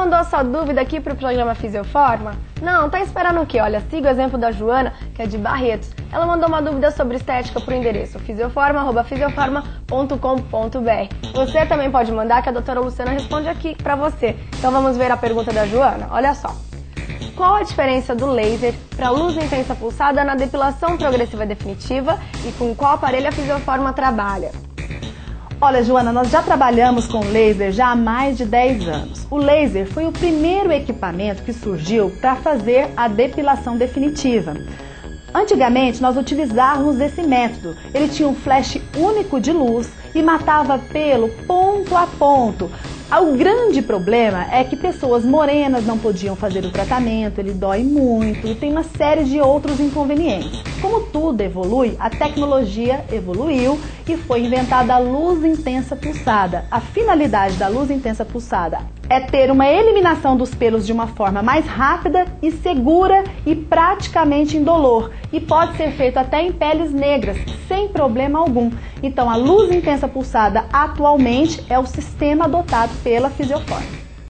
mandou a sua dúvida aqui para o programa Fisioforma? Não, tá esperando o quê? Olha, siga o exemplo da Joana, que é de Barretos. Ela mandou uma dúvida sobre estética por endereço fisioforma.fisioforma.com.br. Você também pode mandar que a doutora Luciana responde aqui para você. Então vamos ver a pergunta da Joana? Olha só. Qual a diferença do laser para luz intensa pulsada na depilação progressiva definitiva e com qual aparelho a Fisioforma trabalha? Olha, Joana, nós já trabalhamos com laser já há mais de 10 anos. O laser foi o primeiro equipamento que surgiu para fazer a depilação definitiva. Antigamente nós utilizávamos esse método. Ele tinha um flash único de luz e matava pelo ponto a ponto, o grande problema é que pessoas morenas não podiam fazer o tratamento, ele dói muito e tem uma série de outros inconvenientes. Como tudo evolui, a tecnologia evoluiu e foi inventada a luz intensa pulsada. A finalidade da luz intensa pulsada é ter uma eliminação dos pelos de uma forma mais rápida e segura e praticamente indolor. E pode ser feito até em peles negras, sem problema algum. Então, a luz intensa pulsada atualmente é o sistema adotado pela Fisioforma.